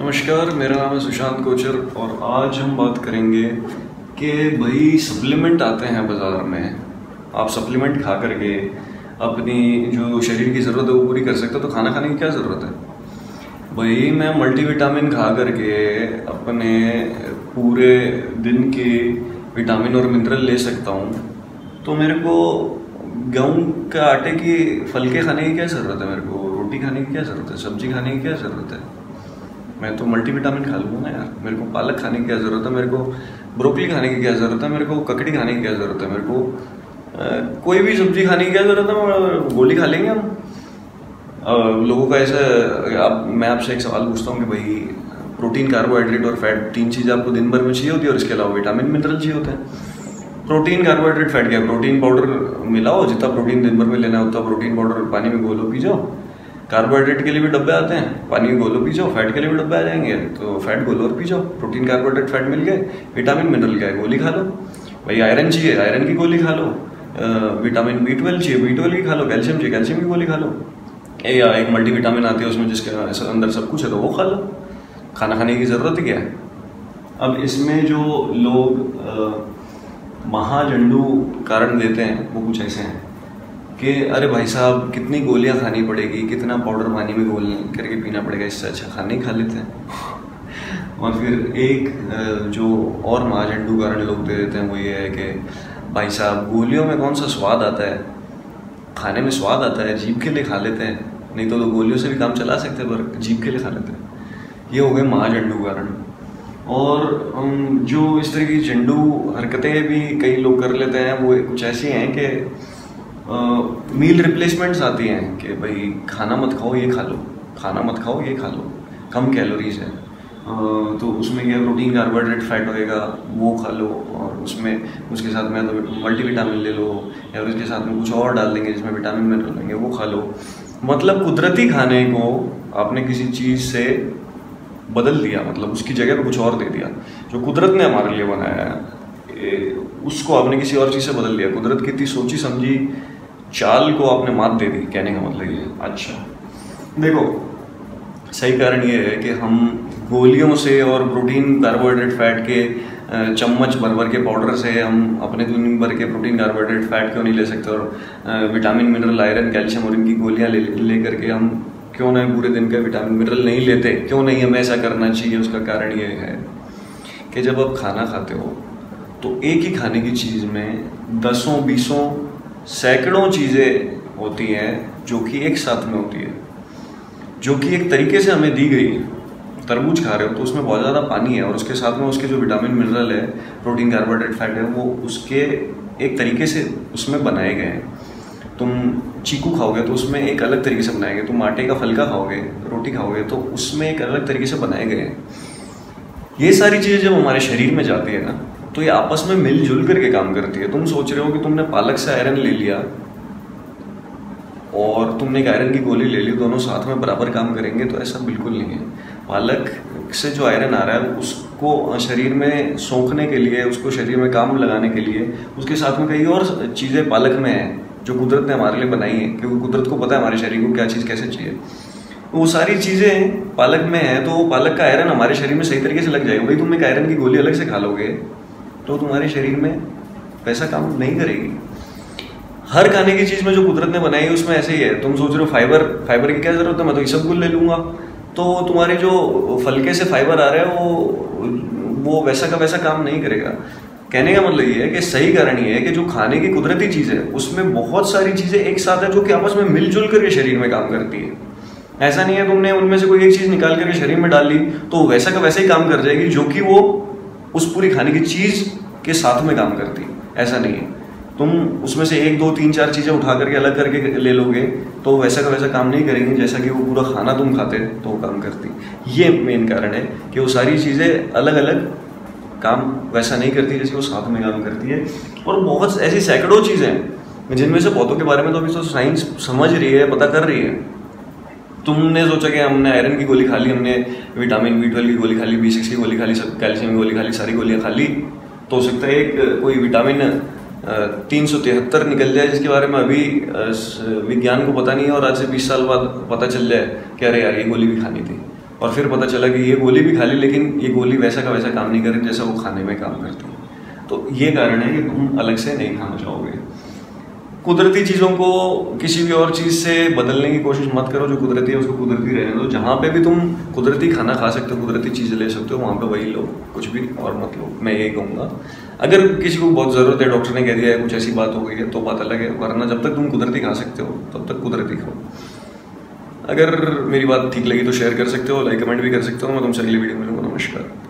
नमस्कार, मेरा नाम है सुशांत कोचर और आज हम बात करेंगे कि भाई सप्लीमेंट आते हैं बाज़ार में। आप सप्लीमेंट खा करके अपनी जो शरीर की ज़रूरत है वो पूरी कर सकते हो तो खाना खाने की क्या ज़रूरत है? भाई मैं मल्टीविटामिन खा करके अपने पूरे दिन की विटामिन और मिनरल ले सकता हूँ। तो मेरे को गेहूँ के आटे की फलके खाने की क्या ज़रूरत है मेरे को? रोटी खाने की क्या ज़रूरत है? सब्ज़ी खाने की क्या ज़रूरत है? मैं तो मल्टीविटामिन खा लूँगा ना यार। मेरे को पालक खाने की क्या ज़रूरत है? मेरे को ब्रोकली खाने की क्या ज़रूरत है? मेरे को ककड़ी खाने की क्या ज़रूरत है? मेरे को आ, कोई भी सब्ज़ी खाने की क्या ज़रूरत है? गोली खा लेंगे हम। लोगों का ऐसा आप मैं आपसे एक सवाल पूछता हूँ कि भाई प्रोटीन कार्बोहाइड्रेट और फैट तीन चीज़ें आपको दिन भर में चाहिए होती है और इसके अलावा विटामिन मिनरल चाहिए होते हैं? प्रोटीन कार्बोहाइड्रेट फैट क्या प्रोटीन पाउडर मिलाओ जितना प्रोटीन दिन भर में लेना है उतना प्रोटीन पाउडर पानी में घोलो पी जाओ। कार्बोहाइड्रेट के लिए भी डब्बे आते हैं। पानी गोलो पी जाओ फैट के लिए भी डब्बे आ जाएँगे। तो फैट गोलो और पी जाओ प्रोटीन, कार्बोहाइड्रेट, फैट मिल गए। विटामिन, मिनरल है? गोली खा लो। भाई, आयरन चाहिए। आयरन की गोली खा लो। विटामिन बी ट्वेल्व चाहिए। बी ट्वेल्व की खा लो। कैल्शियम चाहिए। कैल्शियम की गोली खा लो। या एक मल्टी विटामिन आती है, उसमें जिसके अंदर सब कुछ है तो वो खा लो। खाना खाने की ज़रूरत ही क्या है? अब इसमें जो लोग महाजंडू कारण देते हैं, वो कुछ ऐसे हैं। कि अरे भाई साहब कितनी गोलियाँ खानी पड़ेगी कितना पाउडर पानी में गोल करके पीना पड़ेगा इससे अच्छा खाने खा लेते हैं। और फिर एक जो और महाजंडू कारण लोग दे देते हैं वो ये है कि भाई साहब गोलियों में कौन सा स्वाद आता है? खाने में स्वाद आता है जीप के लिए खा लेते हैं। नहीं तो, तो गोलियों से भी काम चला सकते हैं पर जीप के लिए खा लेते हैं। ये हो गए महाजंडू कारण। और जो इस तरह की झंडू हरकतें भी कई लोग कर लेते हैं वो कुछ ऐसी हैं कि मील रिप्लेसमेंट्स आती हैं कि भाई खाना मत खाओ, ये खा लो। खाना मत खाओ, ये खा लो। कम कैलोरीज है। तो उसमें क्या प्रोटीन कार्बोहाइड्रेट फैट होएगा, वो खा लो और उसमें उसके साथ में तो मल्टी विटामिन ले लो या उसके साथ में कुछ और डाल देंगे जिसमें विटामिन मिनरल लेंगे वो खा लो। मतलब कुदरती खाने को आपने किसी चीज़ से बदल दिया मतलब उसकी जगह पर कुछ और दे दिया, जो कुदरत ने हमारे लिए बनाया है उसको आपने किसी और चीज़ से बदल दिया। कुदरत की इतनी सोची समझी चाल को आपने मात दे दी, कहने का मतलब ये अच्छा। देखो, सही कारण ये है कि हम गोलियों से और प्रोटीन कार्बोहाइड्रेट फैट के चम्मच भर भर के पाउडर से हम अपने दिन भर के प्रोटीन कार्बोहाइड्रेट फैट क्यों नहीं ले सकते? और विटामिन मिनरल आयरन कैल्शियम और इनकी गोलियाँ ले ले करके हम क्यों ना पूरे दिन का विटामिन मिनरल नहीं लेते? क्यों नहीं हमें ऐसा करना चाहिए? उसका कारण ये है कि जब आप खाना खाते हो तो एक ही खाने की चीज़ में दसों, बीसों सैकड़ों चीज़ें होती हैं जो कि एक साथ में होती है, जो कि एक तरीके से हमें दी गई है। तरबूज खा रहे हो तो उसमें बहुत ज़्यादा पानी है और उसके साथ में उसके जो विटामिन, मिनरल है, प्रोटीन, कार्बोहाइड्रेट, फैट है, वो उसके एक तरीके से उसमें बनाए गए हैं। तुम चीकू खाओगे तो उसमें एक अलग तरीके से बनाए गए तुम आटे का फलका खाओगे, रोटी खाओगे तो उसमें एक अलग तरीके से बनाए गए हैं। ये सारी चीज़ें जब हमारे शरीर में जाती है ना तो ये आपस में मिलजुल करके काम करती है। तुम सोच रहे हो कि तुमने पालक से आयरन ले लिया और तुमने एक आयरन की गोली ले ली, दोनों साथ में बराबर काम करेंगे तो ऐसा बिल्कुल नहीं है। पालक से जो आयरन आ रहा है, उसको शरीर में सोखने के लिए, उसको शरीर में काम लगाने के लिए, उसके साथ में कई और चीज़ें पालक में हैं, जो कुदरत ने हमारे लिए बनाई है, क्योंकि कुदरत को पता है हमारे शरीर को क्या चीज़ कैसे चाहिए। वो सारी चीज़ें पालक में है तो पालक का आयरन हमारे शरीर में सही तरीके से लग जाएगा। भाई, तुम एक आयरन की गोली अलग से खा लोगे तो तुम्हारे शरीर में पैसा काम नहीं करेगी। हर खाने की चीज़ में जो कुदरत ने बनाई है उसमें ऐसे ही है। तुम सोच रहे हो फाइबर फाइबर की क्या ज़रूरत है? मैं तो सब कुछ ले लूँगा। तो तुम्हारे जो फलके से फाइबर आ रहा है, वो वो वैसा का वैसा काम नहीं करेगा। कहने का मतलब ये है कि सही कारण ये है कि जो खाने की कुदरती चीज़ है, उसमें बहुत सारी चीज़ें एक साथ है जो कि आपस में मिलजुल करके शरीर में काम करती है। ऐसा नहीं है तुमने उनमें से कोई एक चीज़ निकाल करके शरीर में डाल ली तो वैसा का वैसा ही काम कर जाएगी, जो कि वो उस पूरी खाने की चीज़ के साथ में काम करती। ऐसा नहीं है। तुम उसमें से एक, दो, तीन, चार चीज़ें उठा करके अलग करके ले लोगे तो वैसा का वैसा काम नहीं करेंगे, जैसा कि वो पूरा खाना तुम खाते तो वो काम करती। ये मेन कारण है कि वो सारी चीज़ें अलग अलग काम वैसा नहीं करती, जैसे वो साथ में काम करती है। और बहुत ऐसी सैकड़ों चीज़ें हैं, जिनमें से पौधों के बारे में तो अभी तो साइंस समझ रही है, पता कर रही है। तुमने सोचा कि हमने आयरन की गोली खा ली, हमने विटामिन बी ट्वेल्व की गोली खा ली बी सिक्स की गोली खा ली, सब कैल्शियम की गोली खा ली, सारी गोलियाँ खा ली तो हो सकता है एक कोई विटामिन तीन सौ तिहत्तर निकल जाए जिसके बारे में अभी विज्ञान को पता नहीं है और आज से बीस साल बाद पता चल जाए कि अरे यार, ये गोली भी खानी थी। और फिर पता चला कि ये गोली भी खा ली, लेकिन ये गोली वैसा का वैसा काम नहीं कर जैसा वो खाने में काम करती। है तो ये कारण है कि तुम अलग से नहीं खाना चाहोगे। कुदरती चीज़ों को किसी भी और चीज़ से बदलने की कोशिश मत करो, जो कुदरती है उसको कुदरती रहने दो। जहाँ पे भी तुम कुदरती खाना खा सकते हो, कुदरती चीज़ें ले सकते हो, वहाँ पे वही लो, कुछ भी और मत लो। मैं यही कहूँगा। अगर किसी को बहुत ज़रूरत है, डॉक्टर ने कह दिया है, कुछ ऐसी बात हो गई है तो बात अलग है। वरना जब तक तुम कुदरती खा सकते हो, तब तक कुदरती खाओ। अगर मेरी बात ठीक लगी तो शेयर कर सकते हो लाइक कमेंट भी कर सकते हो, मैं तुमसे अगली वीडियो में मिलूँगा। नमस्कार।